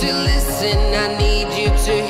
To listen, I need you to